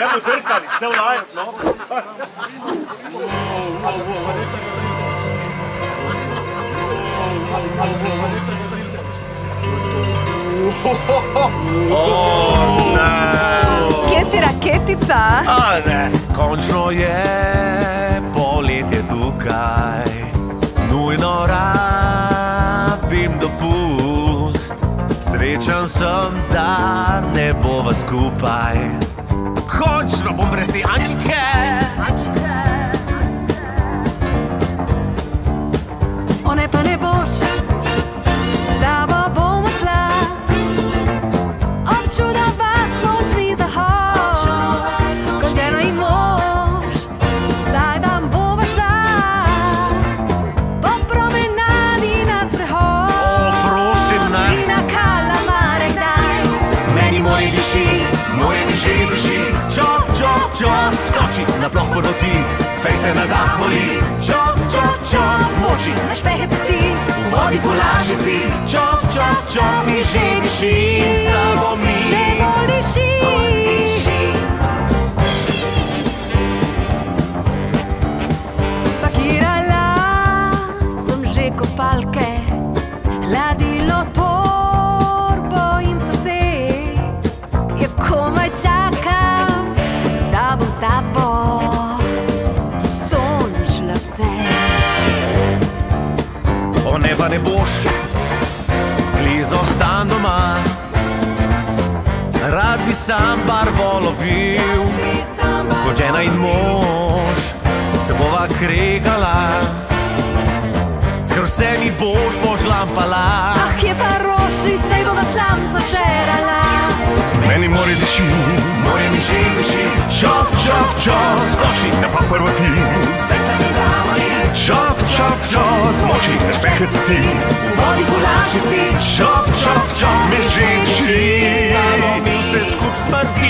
Ne bo zrkali, cel lajk, no. Kje si raketica? A ne, končno je poletje tukaj, nujno rabim dopust. Srečen sem, da ne bova skupaj. Končno bom brez te ančike. Čov, skoči na ploh poroti, fej se na zahvali. Čov, čov, čov, zmoči, Naš pehec ti, v vodi fulaži si. Čov, čov, čov, mi že diši, s tabo mi. že bolj diši. Spakirala sem že kopalke, ladilo torbo in srce. Ja, komaj čakam, Ne pa ne boš, blizu stan doma. Rad bi sam barvo lovil, kot žena in mož, se bova kregala. Ker vse mi boš požlampala. Ah, je pa roši, sej bova slamco šerala. Meni more diši, more mi že diši. Čov, čov, čov, skoči na pa prvo ti. Mi. Čov, čov, čov, zmoči, neš pehec ti. V vodi fulaši si. Čov, čov, čov, mi že diši. Vse skup smrti.